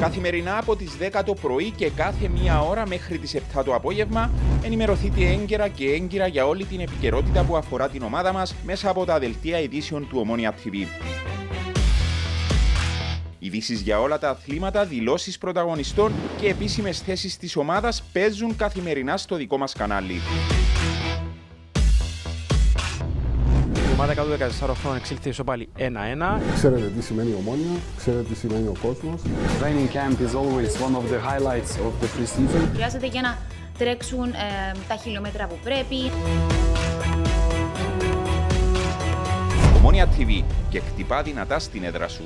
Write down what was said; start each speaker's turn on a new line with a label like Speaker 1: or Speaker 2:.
Speaker 1: Καθημερινά από τις 10 το πρωί και κάθε μία ώρα μέχρι τις 7 το απόγευμα ενημερωθείτε έγκαιρα και έγκυρα για όλη την επικαιρότητα που αφορά την ομάδα μας μέσα από τα δελτία ειδήσεων του Ομόνια TV. Ειδήσεις για όλα τα αθλήματα, δηλώσεις πρωταγωνιστών και επίσημες θέσεις της ομάδας παίζουν καθημερινά στο δικό μας κανάλι.
Speaker 2: Η ομάδα 114 χρόνων εξήλθε ισοπάλη 1-1.
Speaker 3: Ξέρετε τι σημαίνει ομόνια, ξέρετε τι σημαίνει ο κόσμος.
Speaker 4: Training camp is always one of the highlights of the pre-season.
Speaker 5: Χρειάζεται για να τρέξουν ε, τα χιλιόμετρα που πρέπει.
Speaker 1: Ομόνια TV και χτυπά δυνατά στην έδρα σου.